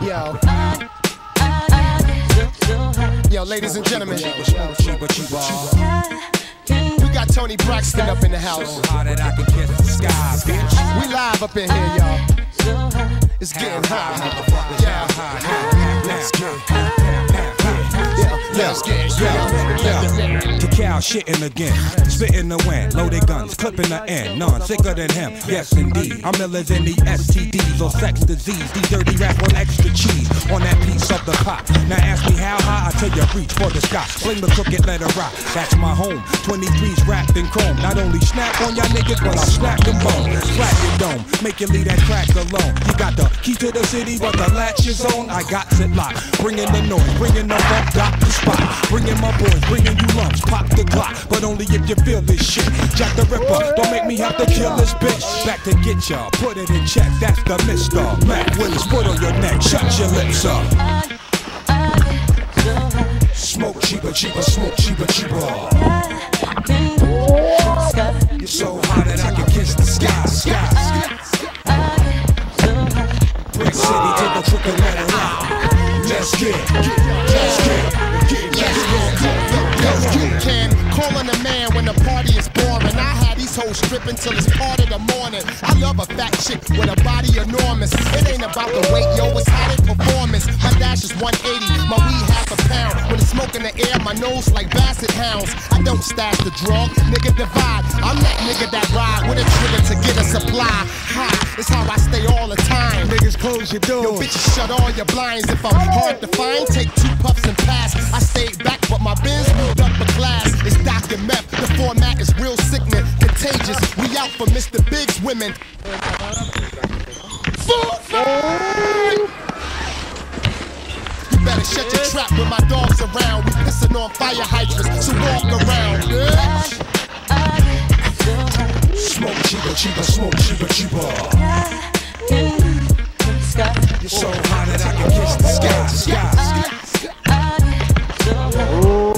Yo. Yo, ladies and gentlemen. We got Toni Braxton up in the house. We live up in here, y'all. It's getting hot. Yeah. Let's get yeah, yeah, yeah. Cacao shitting again, spitting the wind, loaded guns, clipping the end, none sicker than him. Yes, indeed, I'm ill as any STDs or sex disease. These dirty rap on extra cheese. On that piece of the pop. Now ask me how high, I tell you reach for the sky. Fling the crooked, let it rock. That's my home. 23's wrapped in chrome. Not only snap on y'all niggas, but I'll snap them bones. Flat your dome, make you leave that crack alone. You got the key to the city, but the latch is on. I got it locked. Bringing the noise, bringing the funk, got the spot. Bringing my boys, bringing you lunch, pop the Glock, but only if you feel this shit. Jack the Ripper, don't make me have to kill this bitch. Back to get ya, put it in check. That's the Mister Mac Willis. Put on your neck, shut your lips up. Cheaper, smoke cheaper, cheaper. You're so hot that I can kiss the sky, sky. Brick City to the crooked letter out. Let's get, let's get, get, let's get, You can call on a man when the party is boring. I had these hoes stripping till it's part of the morning. I love a fat chick with a body enormous. It ain't about the weight, yo, it's is 180, my weed half a pound. When it's smoke in the air, my nose like basset hounds. I don't stash the drug, nigga divide. I'm that nigga that ride with a trigger to get a supply. Ha, it's how I stay all the time. Niggas close your door. Yo, bitches, shut all your blinds. If I'm hard to find, take two puffs and pass. I stayed back, but my bins moved up a class. It's Dr. Meth. The format is real sickening, contagious. We out for Mr. Big's women. Full You shut your trap when my dogs around. We pissing on fire hydrants, so walk around. Smoke cheaper, cheaper, smoke cheaper, cheaper. You're so hot that I can kiss the sky, sky.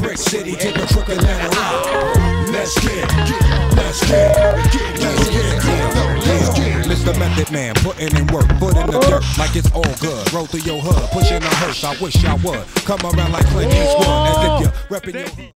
Brick City, take the crooked letter out. Let's get, get, let's get, Mr. Method Man, putting in work, foot in the dirt like it's all good. Roll through your hood, pushing a hearse. I wish I would come around like Clint Eastwood, as if you're repping your.